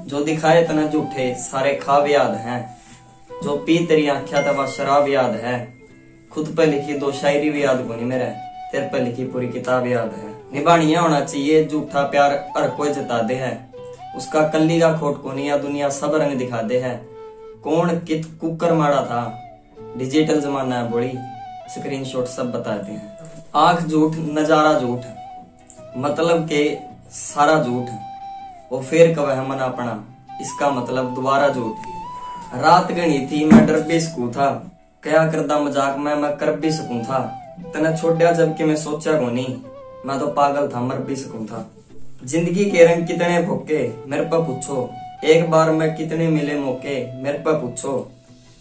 जो दिखाए तना झूठे, सारे खाब याद हैं। जो पी तेरी आख्या तवा शराब याद है। खुद पे लिखी दो शायरी भी याद कोनी मेरे, तेरे पे लिखी पूरी किताब याद है। निभानिया होना चाहिए, झूठा प्यार हर कोई जता दे है। उसका कल्ली का खोट कोनी या दुनिया सब रंग दिखा दे है। कौन कित कुकर मारा था, डिजिटल जमाना है बोली। स्क्रीनशॉट सब बताते हैं। आँख झूठ, नज़ारा झूठ मतलब के सारा झूठ। वो फिर कब है मना अपना। इसका मतलब दोबारा झूठ रात गणी थी, मैं डर भी सकू था। क्या करदा मज़ाक में, मैं कर भी सकूँ था। तने छोड़ा जबकि मैं सोचा को नहीं मैं तो पागल था, मर भी सकूँ था। ज़िंदगी के रंग कितने भोके मेरे पर पूछो। एक बार में कितने मिले मौके, मेरे पर पूछो।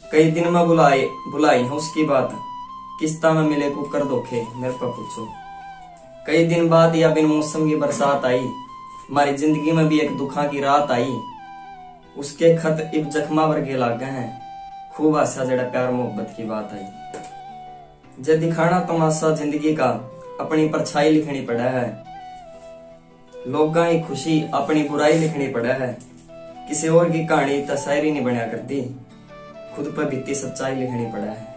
कई दिन में बुलाए बुलाई है उसकी बात। किस्ता में मिले कुकर धोखे, मेरे पर पूछो। कई दिन बाद या बिन मौसम की बरसात आई। हमारी ज़िंदगी में भी एक दुखा की रात आई। उसके खत इब जख्मा वर्गे लाग हैं। खूब आशा जड़ा प्यार मोहब्बत की बात आई। जे दिखाना तमाशा ज़िंदगी का, अपनी परछाई लिखनी पड़ा है। लोग खुशी अपनी बुराई लिखनी पड़ा है। किसी और की कहानी तशायरी नहीं बनया करती खुद पर बीती सच्चाई लिखनी पड़ा है।